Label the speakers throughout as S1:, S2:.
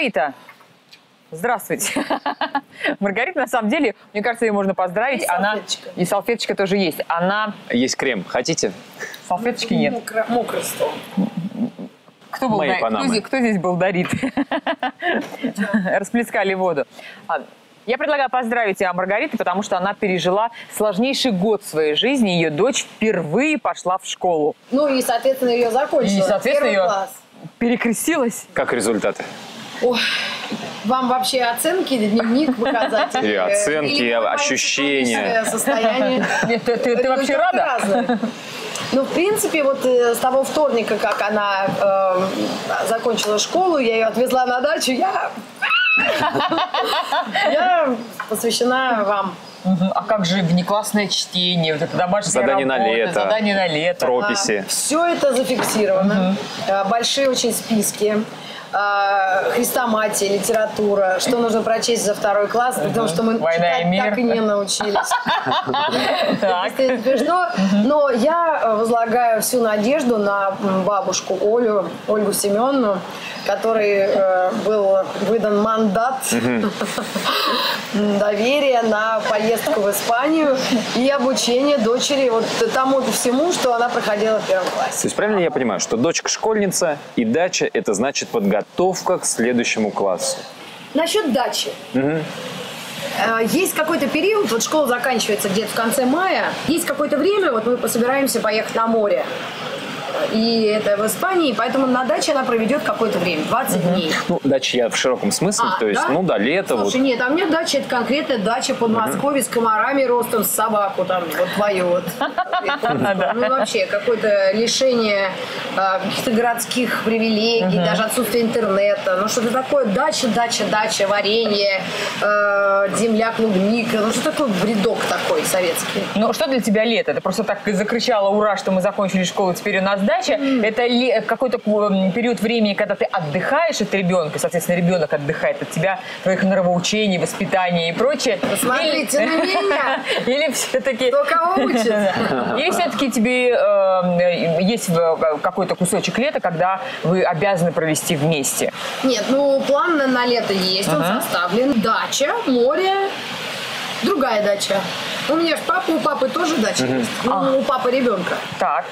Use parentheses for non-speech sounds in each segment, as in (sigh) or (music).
S1: Маргарита, здравствуйте. (laughs) Маргарита, на самом деле, мне кажется, ее можно поздравить.
S2: И
S1: Она
S2: салфеточка.
S1: и салфеточка тоже есть. Она
S3: Есть крем. Хотите?
S1: салфеточки нет.
S2: Мокро, мокро стол.
S1: Кто, был
S3: Мои
S1: на- кто здесь, кто здесь был Дарит? (laughs) Расплескали воду. А, Я предлагаю поздравить тебя, Маргарита, потому что она пережила сложнейший год своей жизни. Ее дочь впервые пошла в школу.
S2: Ну и, соответственно, ее закончила.
S1: И, соответственно,
S2: Первый
S1: ее
S2: класс.
S1: перекрестилась.
S3: Как результаты?
S2: Ой, вам вообще оценки, дневник показать?
S3: И оценки,
S2: Или
S3: ощущения.
S2: состояние? (laughs)
S1: Нет, ты, ты- ты вообще рада?
S2: разные. Ну, в принципе, вот э, с того вторника, как она э, закончила школу, я ее отвезла на дачу, я... (laughs) Я посвящена вам.
S1: А как же внеклассное чтение, вот это домашнее
S3: Задание на лето.
S1: задание на лето.
S3: Прописи.
S2: Все это зафиксировано. Э, Большие очень списки. Э, Хрестоматия, литература, что нужно прочесть за второй класс, потому что мы
S1: «Война и
S2: читать
S1: мир».
S2: так и не научились. (laughs)
S1: Так.
S2: Это смешно, но я э, возлагаю всю надежду на бабушку Олю, Ольгу Семеновну, которой э, был выдан мандат (laughs) м, доверия на поездку в Испанию и обучение дочери вот тому всему, что она проходила в первом
S3: То
S2: классе.
S3: есть правильно я понимаю, что дочка школьница и дача – это значит подготовка к следующему классу?
S2: Насчет дачи. Э, Есть какой-то период, вот школа заканчивается где-то в конце мая, есть какое-то время, вот мы собираемся поехать на море. И это в Испании, поэтому на даче она проведет какое-то время, 20 дней.
S3: Ну, дача я в широком смысле,
S2: А,
S3: то есть,
S2: да?
S3: ну да, лето,
S2: Слушай,
S3: вот.
S2: нет, а у меня дача, это конкретная дача под Москвой с комарами ростом, с собаку там, вот твою вот. (laughs) Ну, вообще, какое-то лишение а, каких-то городских привилегий, даже отсутствие интернета. Ну, что-то такое, дача, дача, дача, варенье, э, земля, клубника. Ну, что такое бредок такой советский?
S1: Ну, что для тебя лето? Ты просто так закричала, ура, что мы закончили школу, теперь у нас дача. Это ли- какой-то период времени, когда ты отдыхаешь от ребенка, соответственно, ребенок отдыхает от тебя, твоих нравоучений, воспитания и прочее.
S2: Посмотрите на меня! (laughs)
S1: Или все-таки...
S2: Кто кого учит? (laughs)
S1: Или все-таки тебе э, есть э, какой-то кусочек лета, когда вы обязаны провести вместе?
S2: Нет, ну план на, на лето есть, он составлен. Дача, море, другая дача. У меня же папа, у папы тоже дача есть. Ну, у папы ребенка.
S1: Так.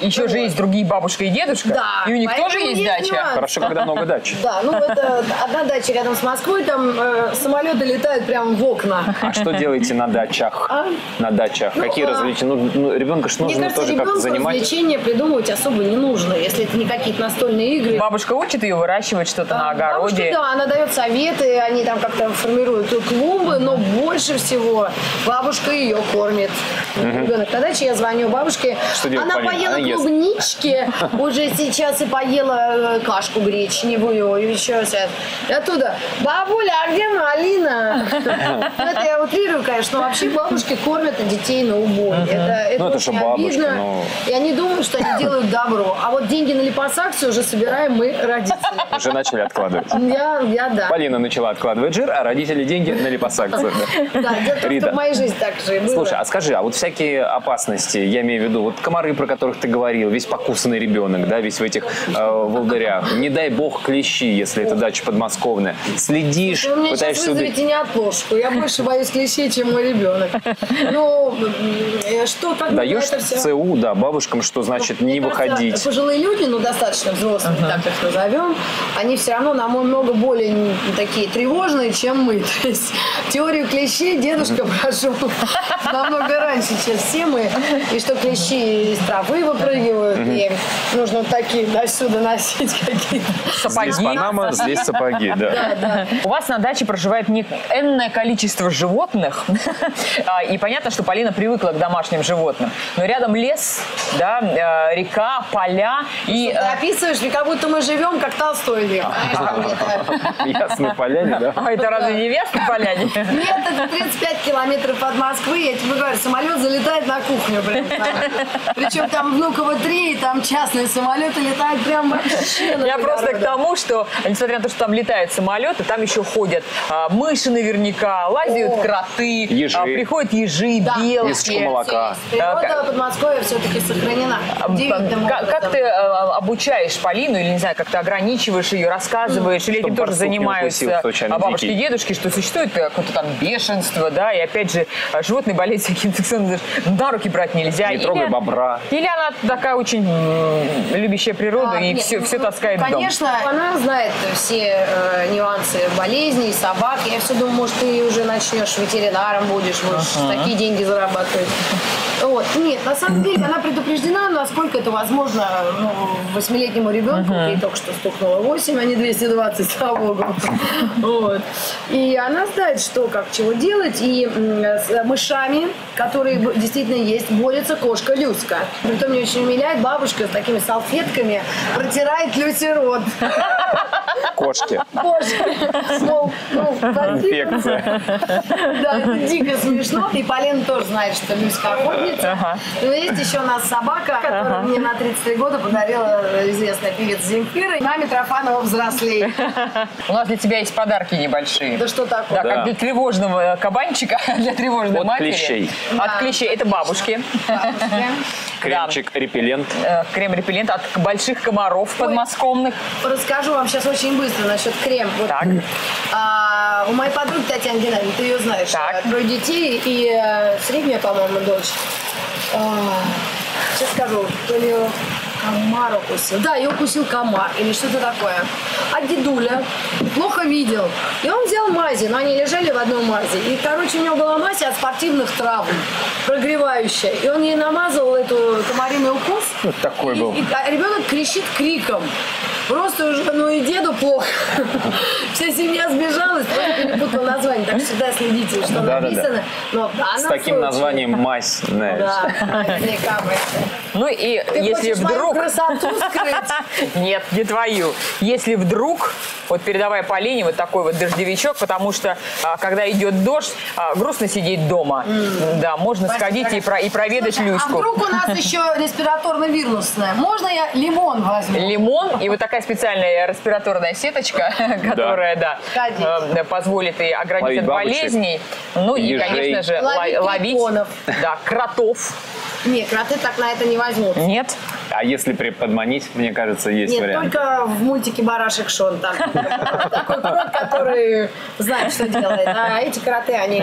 S1: Еще же есть другие бабушка и дедушка.
S2: Да,
S1: И у них тоже есть
S2: есть
S1: дача.
S2: нюанс.
S3: Хорошо, когда много дач. (laughs)
S2: Да, ну это одна дача рядом с Москвой, там э, самолеты летают прямо в окна.
S3: А что делаете на дачах?
S2: А?
S3: На дачах?
S2: Ну,
S3: Какие
S2: а-
S3: развлечения? Ну, ну, ребенка же
S2: Мне
S3: нужно
S2: кажется,
S3: тоже как-то
S2: ребенку
S3: занимать.
S2: развлечения придумывать особо не нужно, если это не какие-то настольные игры.
S1: Бабушка учит ее выращивать что-то на
S2: Бабушка,
S1: огороде.
S2: да, она дает советы, они там как-то формируют клумбы, но больше всего бабушка ее кормит. Ребенок. На даче я звоню бабушке,
S3: Что
S2: она поела
S3: Она ест.
S2: клубнички, уже сейчас и поела э, кашку гречневую, и еще сейчас. И оттуда, бабуля, а где малина? (laughs) Это я утрирую, конечно, но вообще бабушки кормят детей на убой. Это, это
S3: Ну, это
S2: очень обидно.
S3: ну.
S2: И они думают, что они делают добро. А вот деньги на липосакцию уже собираем мы, родители.
S3: Уже начали откладывать.
S2: Я, я да.
S3: Полина начала откладывать жир, а родители деньги на липосакцию. (laughs) да.
S2: Дело в моей жизни так же и было.
S3: Слушай, а скажи, а вот всякие опасности, я имею в виду, вот комары, про которых ты говорил, весь покусанный ребенок, да, весь в этих э, волдырях, не дай бог клещи, если это дача подмосковная, следишь,
S2: Вы меня сейчас
S3: пытаешься убить.
S2: вызовете неотложку. Я больше боюсь клещей, чем мой ребенок. Ну, м, что, как бы
S3: Даешь
S2: это все...
S3: ЦУ, да, бабушкам, что значит не
S2: Мне кажется,
S3: выходить.
S2: Пожилые люди, ну, достаточно взрослые, так их назовем, они все равно намного более н- такие тревожные, чем мы. (laughs) То есть теорию клещей дедушка прошел намного раньше, чем все мы. И что клещи из травы выпрыгивают, и нужно такие до сюда носить какие-то.
S1: Сапоги.
S3: Здесь Панама, здесь сапоги, да.
S1: У вас на даче проживает не энное количество животных. (laughs) А, И понятно, что Полина привыкла к домашним животным. Но рядом лес, да, э, река, поля и...
S2: Ты
S1: э,
S2: описываешь, как будто мы живем, как Толстой где-то. (laughs)
S3: Ясной поляне, да.
S1: А это разве не Веста поляне?
S2: Нет, это 35 километров от Москвы. Тебе говорю, самолет залетает на кухню, блин. Причем там Внуково 3, и там частные самолеты летают прям вообще
S1: Я просто к тому, что, несмотря на то, что там летают самолеты, там еще ходят а, мыши наверняка, лазят
S2: О.
S1: кроты,
S3: Ежи.
S1: а, приходят ежи,
S2: Да.
S3: Мисочку
S1: белки.
S3: молока.
S2: Природа Подмосковья все-таки сохранена. Удивительным
S1: Как, как ты э, обучаешь Полину, или, не знаю, как ты ограничиваешь ее, рассказываешь, или этим тоже занимаются а, бабушки и дедушки, что существует э, какое-то там бешенство, да, и опять же, э, животные болеют всякими инфекционными, даже на руки брать нельзя.
S3: Не
S1: Или-
S3: трогай бобра.
S1: Или она такая очень любящая природу
S2: А,
S1: и
S2: нет,
S1: все,
S2: ну,
S1: все
S2: ну,
S1: таскает в дом.
S2: Конечно, она знает все э, нюансы болезней, собак. Я все думаю, может, ты уже начнешь ветеринаром будешь, можешь такие деньги зарабатывать. Вот. Нет, на самом деле она предупреждена, насколько это возможно ну, восьмилетнему ребенку, ей только что стукнуло 8, а не 220, слава богу. (laughs) Вот. И она знает, что, как, чего делать. И с мышами, которые б- действительно есть, борется кошка Люська. Притом мне очень умиляет бабушка с такими салфетками протирает Люсе рот.
S3: Кошки.
S2: Боже, мол, ну, спасибо.
S3: Инфекция.
S2: Да, это дико смешно. И Полина тоже знает, что Люська охотница.
S1: Ага.
S2: Но есть еще у нас собака, которую мне на 33 года подарила известная певица Земфира. И Нами Трофанова взрослее.
S1: У нас для тебя есть подарки небольшие.
S2: Да что такое?
S1: Да,
S3: Да.
S1: как для тревожного кабанчика, (laughs) для тревожной
S3: От
S1: матери.
S3: клещей.
S1: От клещей. Это бабушки.
S2: Бабушка.
S3: Кремчик, репеллент.
S1: Э, Крем-репеллент от больших комаров подмосковных.
S2: Расскажу вам сейчас очень быстро насчет крем. Вот,
S1: Так.
S2: а, у моей подруги Татьяны Геннадьевны, ты ее знаешь,
S1: Так.
S2: э, трое детей и э, средняя, по-моему, дочь. А, сейчас скажу, то ли комар укусил. Да, ее укусил комар или что-то такое. А дедуля плохо видел. И он взял мази, но они лежали в одной мази. И, короче, у него была мазь от спортивных травм, прогревающая. И он ей намазал эту комариный укус.
S3: Вот такой
S2: И-
S3: был.
S2: и- а ребенок кричит криком. Просто уже, ну и деду плохо. (laughs) Вся семья сбежалась, просто перепутала название. Так всегда следите, что
S3: Да-да-да.
S2: написано. Но в данном
S3: С таким
S2: случае-
S3: названием мазь, знаешь.
S2: Да.
S1: Ну и
S2: Ты
S1: если вдруг...
S2: красоту скрыть? (laughs)
S1: Нет, не твою. Если вдруг, вот передавая Полине вот такой вот дождевичок, потому что а, когда идет дождь, а, грустно сидеть дома. Да, можно
S2: Спасибо,
S1: сходить и, про- и проведать
S2: Слушай,
S1: Люську.
S2: А вдруг у нас (laughs) еще респираторно-вирусная? Можно я лимон возьму?
S1: Лимон и вот такая специальная респираторная сеточка, (laughs) которая, да, э, позволит и оградить от болезней. Ну и, конечно же,
S2: Ловить
S1: да, кротов.
S2: Нет, кроты так на это не возьмут.
S1: Нет?
S3: А если подманить, мне кажется, есть
S2: Нет,
S3: вариант.
S2: только в мультике «Барашек Шон». Там такой крот, который знает, что делает. А эти кроты, они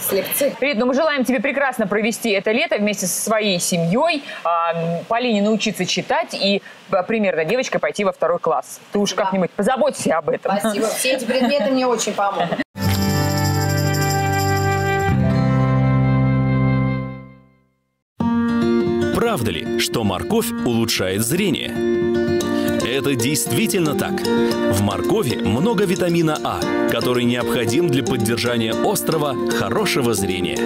S2: слепцы.
S1: Рит, ну мы желаем тебе прекрасно провести это лето вместе со своей семьей, а, Полине научиться читать и а, примерно девочкой пойти во второй класс. Ты уж как-нибудь позаботься об этом.
S2: Спасибо. Все эти предметы мне очень помогут.
S4: Правда ли, что морковь улучшает зрение? Это действительно так. В моркови много витамина А, который необходим для поддержания острого, хорошего зрения.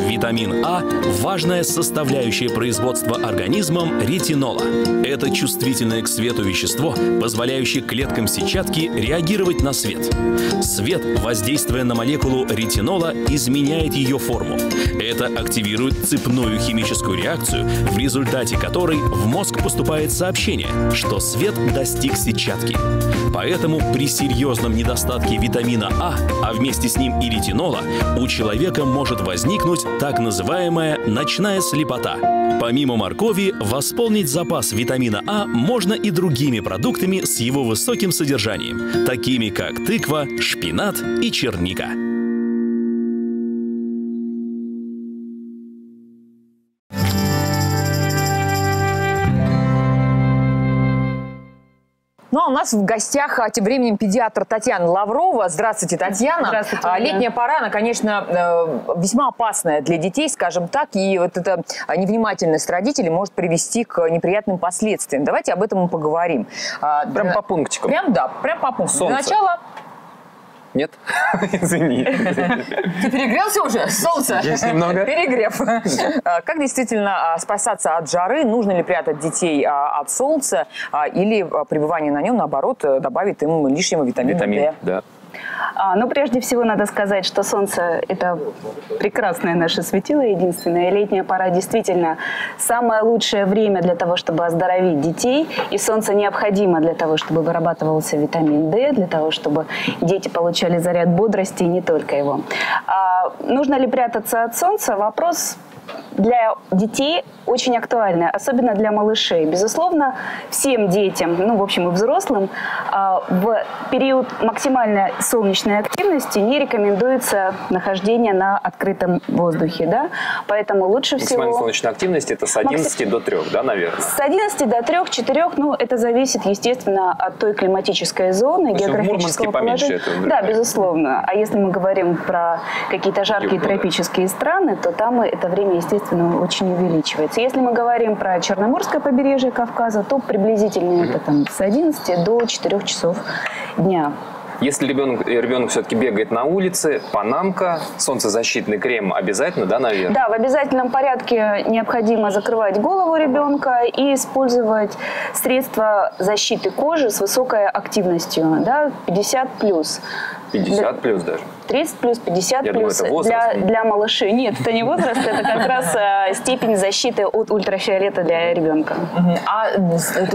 S4: Витамин А – важная составляющая производства организмом ретинола. Это чувствительное к свету вещество, позволяющее клеткам сетчатки реагировать на свет. Свет, воздействуя на молекулу ретинола, изменяет ее форму. Это активирует цепную химическую реакцию, в результате которой в мозг поступает сообщение, что свет достиг сетчатки. Поэтому при серьезном недостатке витамина А, а вместе с ним и ретинола, у человека может возникнуть так называемая ночная слепота. Помимо моркови, восполнить запас витамина А можно и другими продуктами с его высоким содержанием, такими как тыква, шпинат и черника.
S1: Ну, а у нас в гостях а, тем временем педиатр Татьяна Лаврова. Здравствуйте, Татьяна.
S5: Здравствуйте,
S1: А. Летняя пора, она, конечно, э, весьма опасная для детей, скажем так, и вот эта а, невнимательность родителей может привести к неприятным последствиям. Давайте об этом и поговорим.
S3: Прям
S1: для-
S3: по пунктикам.
S1: Прям, да, прям по пунктам. Для
S3: Солнце.
S1: начала,
S3: Нет? (laughs) Извини.
S1: ты перегрелся уже? Солнце?
S3: Есть немного.
S1: Перегрев. А, Как действительно а, спасаться от жары? Нужно ли прятать детей а, от солнца? Или пребывание на нем, наоборот, э, добавит им лишнего витамина
S3: Витамин,
S1: D?
S3: да.
S5: А, ну, прежде всего, надо сказать, что солнце – это прекрасное наше светило, единственное. Летняя пора действительно самое лучшее время для того, чтобы оздоровить детей. И солнце необходимо для того, чтобы вырабатывался витамин D, для того, чтобы дети получали заряд бодрости и не только его. А, нужно ли прятаться от солнца? Вопрос для детей очень актуальная, особенно для малышей. Безусловно, всем детям, ну, в общем, и взрослым, а, в период максимальной солнечной активности не рекомендуется нахождение на открытом воздухе, да, поэтому лучше всего...
S3: Максимальная солнечная активность это с 11
S5: Максим...
S3: до 3, да, наверное?
S5: С 11 до 3, 4, ну, это зависит, естественно, от той климатической зоны,
S3: То
S5: географического положения.
S3: Этого,
S5: да, безусловно. А если мы говорим про какие-то жаркие Юго, тропические страны, то там это время, естественно, очень увеличивается. Если мы говорим про Черноморское побережье Кавказа, то приблизительно это там с 11 до 4 часов дня.
S3: Если ребенок, ребенок все-таки бегает на улице, панамка, солнцезащитный крем обязательно, да, наверное?
S5: Да, в обязательном порядке необходимо закрывать голову ребенка и использовать средства защиты кожи с высокой активностью, да, 50 плюс.
S3: 50 плюс даже?
S5: 30 плюс, 50
S3: Я
S5: плюс.
S3: Думаю, это
S5: для, для малышей. Нет, это не возраст, это как раз э, степень защиты от ультрафиолета для ребенка.
S1: А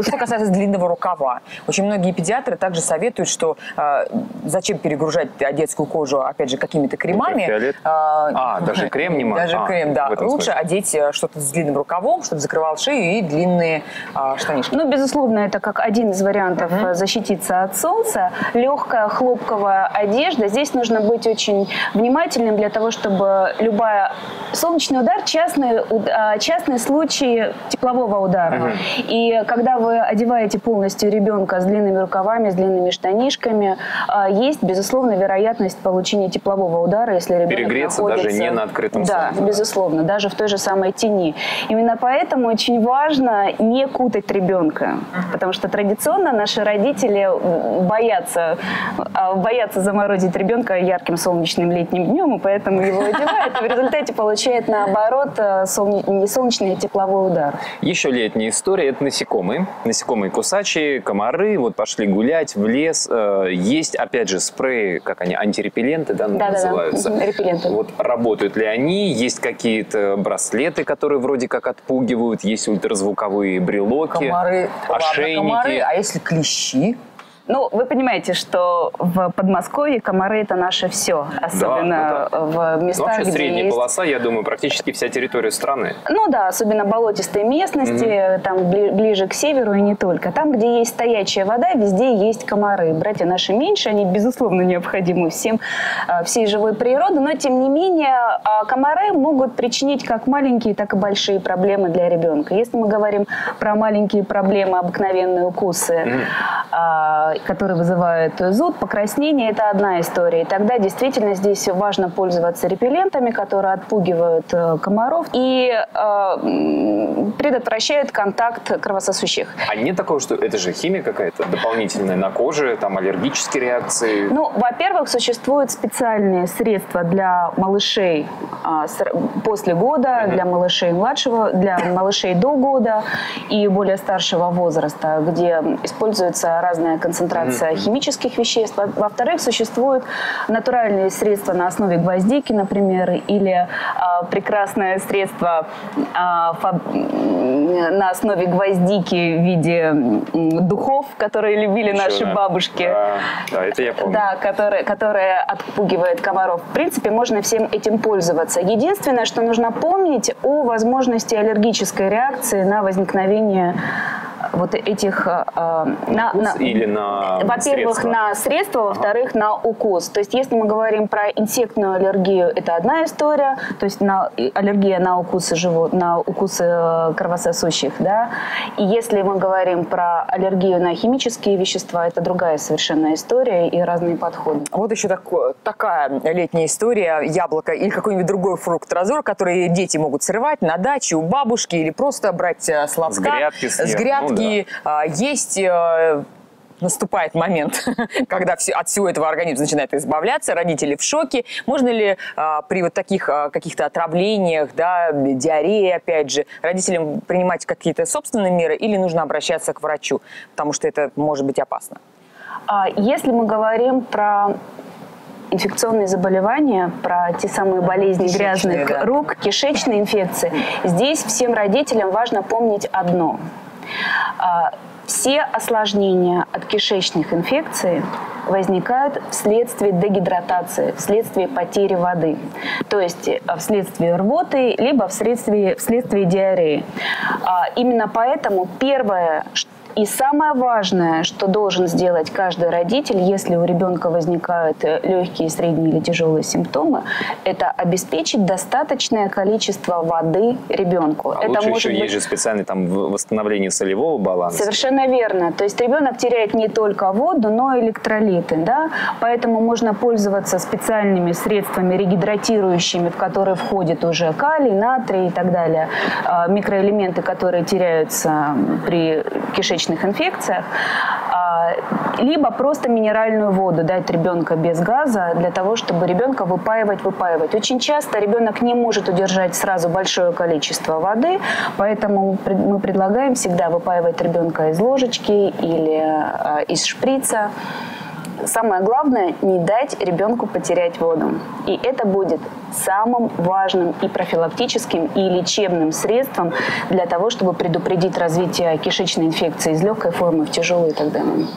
S1: что касается длинного рукава? Очень многие педиатры также советуют, что э, зачем перегружать детскую кожу, опять же, какими-то кремами.
S3: Ультрафиолет? А, даже крем не
S1: Даже
S3: а,
S1: крем, да. Лучше одеть э, что-то с длинным рукавом, чтобы закрывал шею и длинные э, штанишки.
S5: Ну, безусловно, это как один из вариантов защититься от солнца. Легкая хлопковая одежда. Здесь нужно быть очень внимательным для того, чтобы любая солнечный удар частный, а, частный случай теплового удара. Угу. И когда вы одеваете полностью ребенка с длинными рукавами, с длинными штанишками, а, есть, безусловно, вероятность получения теплового удара, если ребенок
S3: Перегреться
S5: находится...
S3: даже не на открытом
S5: да,
S3: солнце.
S5: Да, безусловно, даже в той же самой тени. Именно поэтому очень важно не кутать ребенка, потому что традиционно наши родители боятся, а, боятся заморозить ребенка ярким солнечным летним днем, и поэтому его одевают, и в результате получает, наоборот, э, не солнечный, а тепловой удар.
S3: Еще летняя история – это насекомые. Насекомые кусачие, комары, вот пошли гулять в лес. Э, есть, опять же, спреи, как они, антирепелленты, да,
S5: да
S3: называются?
S5: Да, да. репелленты.
S3: Вот работают ли они? Есть какие-то браслеты, которые вроде как отпугивают, есть ультразвуковые брелоки,
S1: комары,
S3: ошейники. Ладно, комары,
S1: а если клещи?
S5: Ну, вы понимаете, что в Подмосковье комары это наше все, особенно да, ну, да. в местах, ну,
S3: вообще
S5: где
S3: средняя
S5: есть...
S3: полоса, я думаю, практически вся территория страны.
S5: Ну да, особенно болотистые местности, угу. там бли- ближе к северу и не только. Там, где есть стоячая вода, везде есть комары. Братья наши меньше, они безусловно необходимы всем, а, всей живой природы, но тем не менее а, комары могут причинить как маленькие, так и большие проблемы для ребенка. Если мы говорим про маленькие проблемы, обыкновенные укусы, угу которые вызывают зуд, покраснение, это одна история. И тогда действительно здесь важно пользоваться репеллентами, которые отпугивают э, комаров и э, предотвращают контакт кровососущих.
S3: А нет такого, что это же химия какая-то дополнительная на коже, там аллергические реакции?
S5: Ну, во-первых, существуют специальные средства для малышей а, после года, для малышей младшего, для малышей до года и более старшего возраста, где используется разная концентрация концентрация химических веществ. Во-вторых, существуют натуральные средства на основе гвоздики, например, или а, прекрасное средство а, фаб... на основе гвоздики в виде духов, которые любили Еще, наши да. бабушки.
S3: Да, да, это я помню.
S5: Да, которые, которые отпугивают комаров. В принципе, можно всем этим пользоваться. Единственное, что нужно помнить о возможности аллергической реакции на возникновение вот этих...
S3: Э, на, на, или на
S5: Во-первых, на средства, во-вторых, ага. на укус. То есть если мы говорим про инсектную аллергию, это одна история, то есть на, аллергия на укусы живот, на укусы э, кровососущих, да. И если мы говорим про аллергию на химические вещества, это другая совершенно история и разные подходы.
S1: Вот еще так, такая летняя история, яблоко или какой-нибудь другой фрукт разор, который дети могут срывать на даче у бабушки или просто брать э, с лотка. С
S3: грядки.
S1: С грядки. Ну, да. А, есть э, наступает момент, (laughs) когда все, от всего этого организм начинает избавляться, родители в шоке. Можно ли а, при вот таких а, каких-то отравлениях, да, диареи, опять же, родителям принимать какие-то собственные меры или нужно обращаться к врачу, потому что это может быть опасно?
S5: Если мы говорим про инфекционные заболевания, про те самые болезни грязных да. рук, кишечные инфекции, здесь всем родителям важно помнить одно. А, все осложнения от кишечных инфекций возникают вследствие дегидратации, вследствие потери воды. То есть э, вследствие рвоты, либо вследствие, вследствие диареи. А, именно поэтому первое, и самое важное, что должен сделать каждый родитель, если у ребенка возникают э, легкие, средние или тяжелые симптомы, это обеспечить достаточное количество воды ребенку.
S3: А
S5: это
S3: лучше может еще быть... есть же специальный там восстановление солевого баланса.
S5: Совершенно верно. То есть ребенок теряет не только воду, но и электролиты. Да? Поэтому можно пользоваться специальными средствами регидратирующими, в которые входит уже калий, натрий и так далее. А, микроэлементы, которые теряются при кишечном кишечных инфекциях, а, либо просто минеральную воду дать ребенка без газа для того, чтобы ребенка выпаивать, выпаивать. Очень часто ребенок не может удержать сразу большое количество воды, поэтому мы предлагаем всегда выпаивать ребенка из ложечки или а, из шприца самое главное не дать ребенку потерять воду. И это будет самым важным и профилактическим, и лечебным средством для того, чтобы предупредить развитие кишечной инфекции из легкой формы в тяжелую и так далее.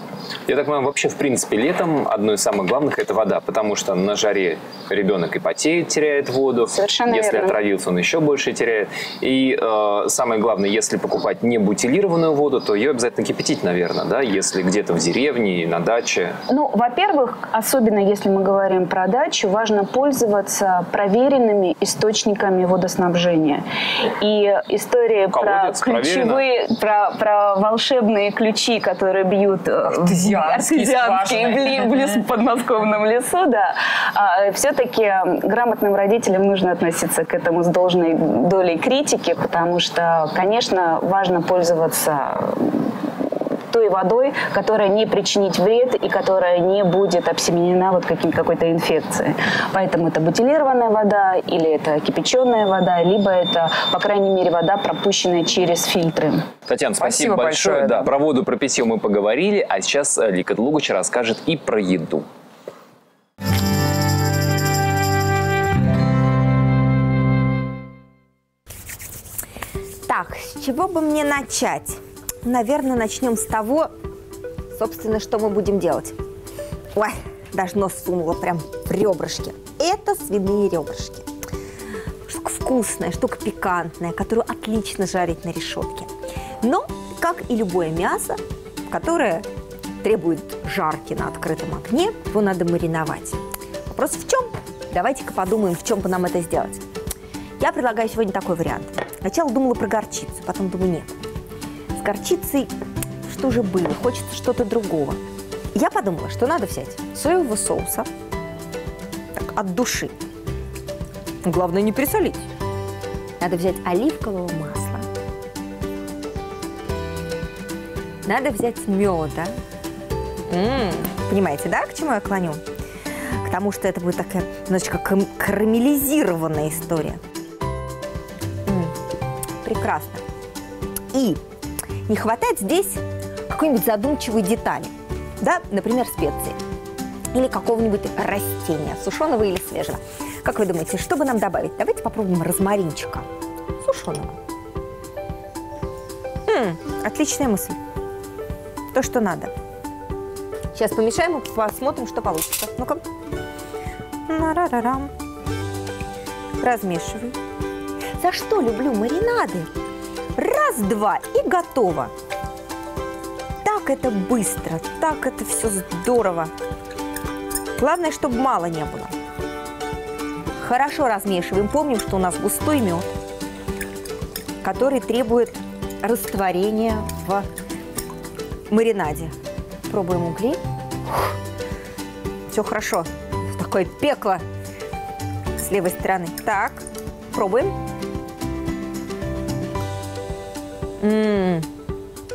S3: Я так понимаю, вообще, в принципе, летом одно из самых главных – это вода, потому что на жаре ребенок и потеет, теряет воду.
S5: Совершенно
S3: Если
S5: верно.
S3: отравился, он еще больше теряет. И э, самое главное, если покупать не бутилированную воду, то ее обязательно кипятить, наверное, да, если где-то в деревне, на даче.
S5: Ну, во-первых, особенно если мы говорим про дачу, важно пользоваться проверенными источниками водоснабжения. И история Колодец, про ключевые, про, про волшебные ключи, которые бьют э,
S1: артезианский
S5: в лесу, подмосковном лесу, да. А, все-таки грамотным родителям нужно относиться к этому с должной долей критики, потому что, конечно, важно пользоваться той водой, которая не причинит вред и которая не будет обсеменена вот каким, какой-то инфекцией. Поэтому это бутилированная вода или это кипяченая вода, либо это, по крайней мере, вода, пропущенная через фильтры.
S3: Татьяна, спасибо, спасибо большое. большое да. Про воду, про питье мы поговорили, а сейчас э, Лика Длугач расскажет и про еду.
S6: Так, с чего бы мне начать? Наверное, начнем с того, собственно, что мы будем делать. Ой, даже нос сунула прям в ребрышки. Это свиные ребрышки. Штука вкусная, штука пикантная, которую отлично жарить на решетке. Но, как и любое мясо, которое требует жарки на открытом огне, его надо мариновать. Вопрос в чем? Давайте-ка подумаем, в чем бы нам это сделать. Я предлагаю сегодня такой вариант. Сначала думала про горчицу, потом думаю, нет горчицей что же было, хочется что-то другого. Я подумала, что надо взять соевого соуса так, от души. Главное не присолить. Надо взять оливкового масла. Надо взять меда. М-м, понимаете, да, к чему я клоню? К тому, что это будет такая немножечко карамелизированная история. М-м, прекрасно. И не хватает здесь какой-нибудь задумчивой детали, да, например, специи или какого-нибудь растения, сушеного или свежего. Как вы думаете, что бы нам добавить? Давайте попробуем розмаринчика сушеного. М-м, отличная мысль. То, что надо. Сейчас помешаем и посмотрим, что получится. Ну-ка. Размешивай. За что люблю маринады? Раз, два и готово. Так это быстро, так это все здорово. Главное, чтобы мало не было. Хорошо размешиваем. Помним, что у нас густой мед, который требует растворения в маринаде. Пробуем угли. Все хорошо. Такое пекло с левой стороны. Так, пробуем. Ммм,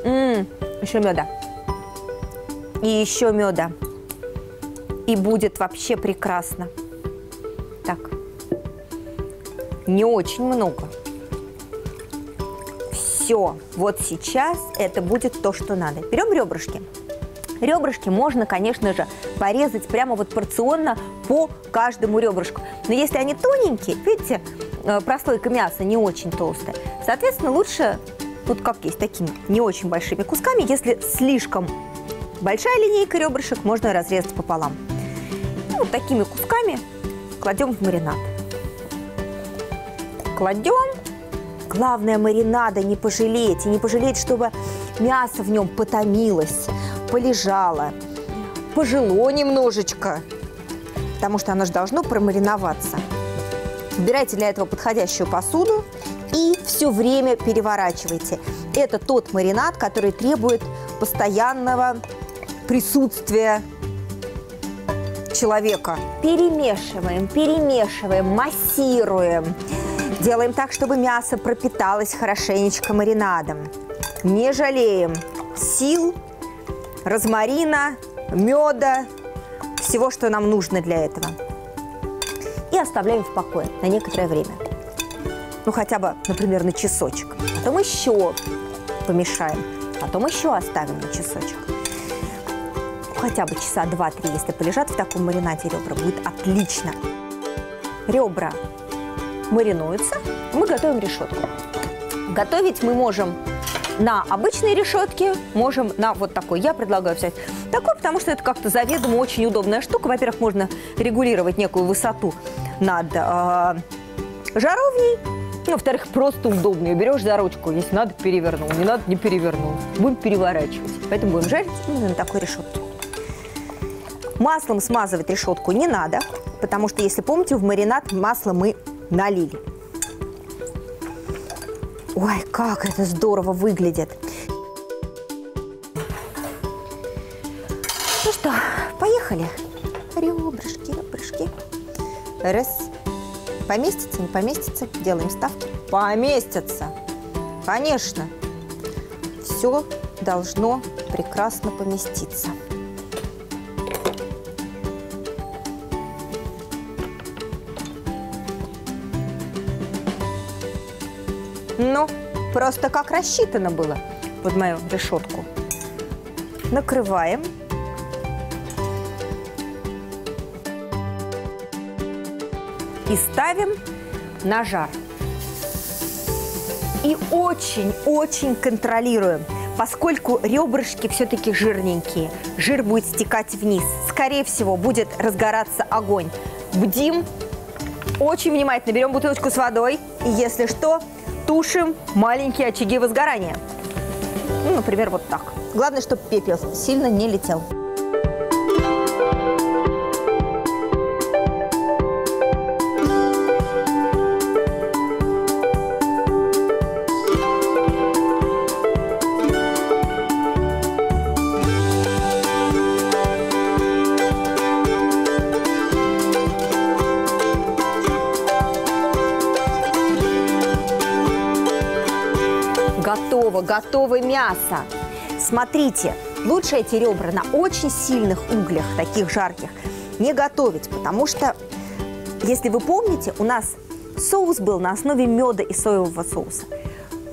S6: ммм, еще меда. И еще меда. И будет вообще прекрасно. Так, не очень много. Все, вот сейчас это будет то, что надо. Берем ребрышки, Ребрышки можно, конечно же, порезать прямо вот порционно по каждому ребрышку. Но если они тоненькие, видите, э, прослойка мяса не очень толстая, соответственно, лучше тут как есть, такими не очень большими кусками. Если слишком большая линейка ребрышек, можно разрезать пополам. И вот такими кусками кладем в маринад. Кладем. Главное, маринада не пожалеть. И не пожалеть, чтобы мясо в нем потомилось, полежало, пожило немножечко. Потому что оно же должно промариноваться. Выбирайте для этого подходящую посуду все время переворачивайте. Это тот маринад, который требует постоянного присутствия человека. Перемешиваем, перемешиваем, массируем. Делаем так, чтобы мясо пропиталось хорошенечко маринадом. Не жалеем сил, розмарина, меда, всего, что нам нужно для этого. И оставляем в покое на некоторое время. Ну, хотя бы, например, на часочек. Потом еще помешаем. Потом еще оставим на часочек. Хотя бы часа два-три, если полежат в таком маринаде ребра, будет отлично. Ребра маринуются, мы готовим решетку. Готовить мы можем на обычной решетке, можем на вот такой. Я предлагаю взять такой, потому что это как-то заведомо очень удобная штука. Во-первых, можно регулировать некую высоту над э, жаровней. Во-вторых, просто удобно. Берешь за ручку, если надо, перевернул, не надо, не перевернул. Будем переворачивать. Поэтому будем жарить на такой решетке. Маслом смазывать решетку не надо, потому что, если помните, в маринад масло мы налили. Ой, как это здорово выглядит. Ну что, поехали. Ребрышки, ребрышки. Раз. Поместится, не поместится. Делаем ставки. Поместятся. Конечно. Все должно прекрасно поместиться. Ну, просто как рассчитано было под мою решетку. Накрываем. И ставим на жар. И очень-очень контролируем, поскольку ребрышки все-таки жирненькие. Жир будет стекать вниз. Скорее всего, будет разгораться огонь. Бдим, очень внимательно берем бутылочку с водой. И если что, тушим маленькие очаги возгорания. Ну, например, вот так. Главное, чтобы пепел сильно не летел. Готово, готово мясо. Смотрите, лучше эти ребра на очень сильных углях, таких жарких, не готовить, потому что, если вы помните, у нас соус был на основе меда и соевого соуса.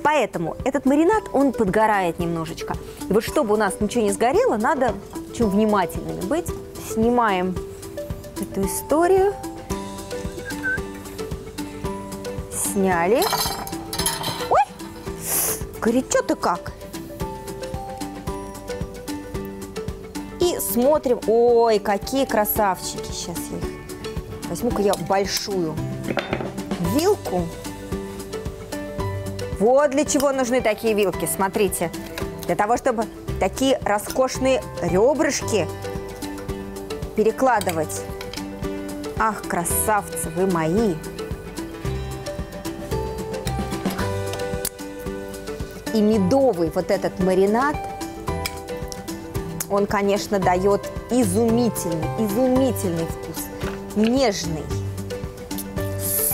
S6: Поэтому этот маринад, он подгорает немножечко. И вот чтобы у нас ничего не сгорело, надо очень внимательными быть. Снимаем эту историю. Сняли. Ой, горячо-то как. И смотрим. Ой, какие красавчики. Сейчас я их возьму-ка я большую вилку. Вот для чего нужны такие вилки. Смотрите, для того, чтобы такие роскошные ребрышки перекладывать. Ах, красавцы вы мои! И медовый вот этот маринад, он, конечно, дает изумительный, изумительный вкус. Нежный,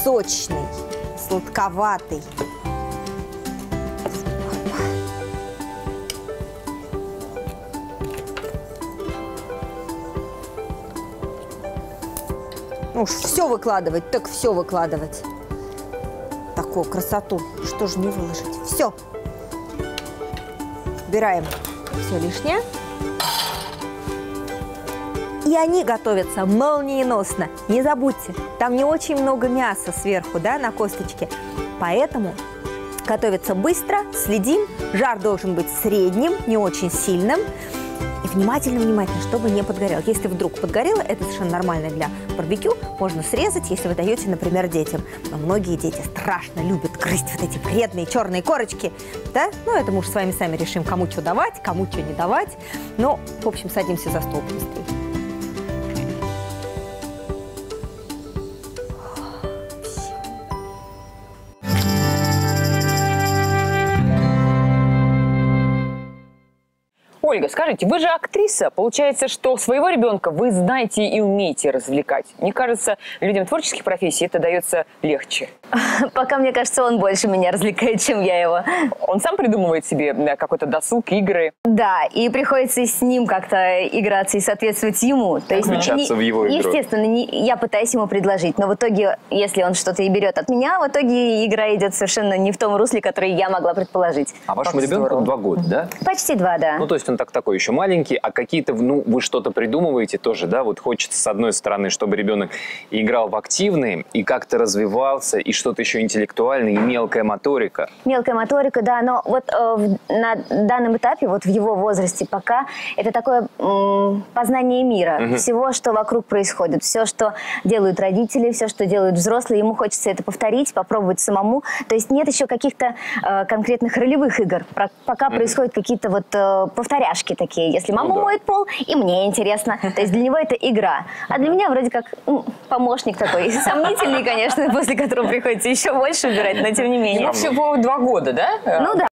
S6: сочный, сладковатый. Ну уж все выкладывать, так все выкладывать. Такую красоту, что же не выложить. Все. Убираем все лишнее. И они готовятся молниеносно. Не забудьте, там не очень много мяса сверху, да, на косточке. Поэтому готовится быстро, следим. Жар должен быть средним, не очень сильным. И внимательно, внимательно, чтобы не подгорел. Если вдруг подгорело, это совершенно нормально для барбекю. Можно срезать, если вы даете, например, детям. Но многие дети страшно любят грызть вот эти вредные черные корочки. Да? Ну, это мы уж с вами сами решим, кому что давать, кому что не давать. Но, в общем, садимся за стол быстрее.
S1: Ольга, скажите, вы же актриса. Получается, что своего ребенка вы знаете и умеете развлекать. Мне кажется, людям творческих профессий это дается легче. (laughs)
S7: Пока, мне кажется, он больше меня развлекает, чем я его.
S1: Он сам придумывает себе да, какой-то досуг, игры.
S7: Да, и приходится с ним как-то играться и соответствовать ему. То есть,
S3: Включаться в его игру.
S7: Естественно, не, я пытаюсь ему предложить, но в итоге, если он что-то и берет от меня, в итоге игра идет совершенно не в том русле, который я могла предположить.
S3: А вашему ребенку два года, да?
S7: Почти два, да.
S3: Ну, то есть он так такой еще маленький, а какие-то, ну, вы что-то придумываете тоже, да? Вот хочется, с одной стороны, чтобы ребенок играл в активные и как-то развивался, и что-то еще интеллектуальное, и мелкая моторика.
S7: Мелкая моторика, да, но вот э, в- на данном этапе, вот в его возрасте пока, это такое м, познание мира, всего, что вокруг происходит, все, что делают родители, все, что делают взрослые, ему хочется это повторить, попробовать самому. То есть нет еще каких-то э, конкретных ролевых игр, пока происходят какие-то вот э, повторяшки такие. Если мама
S3: Ну да.
S7: моет пол, и мне интересно. То есть для него это игра. А для меня вроде как помощник такой, сомнительный, конечно, (laughs) после которого приходится еще больше убирать, но тем не менее.
S1: Ему всего два года, да?
S7: Ну да.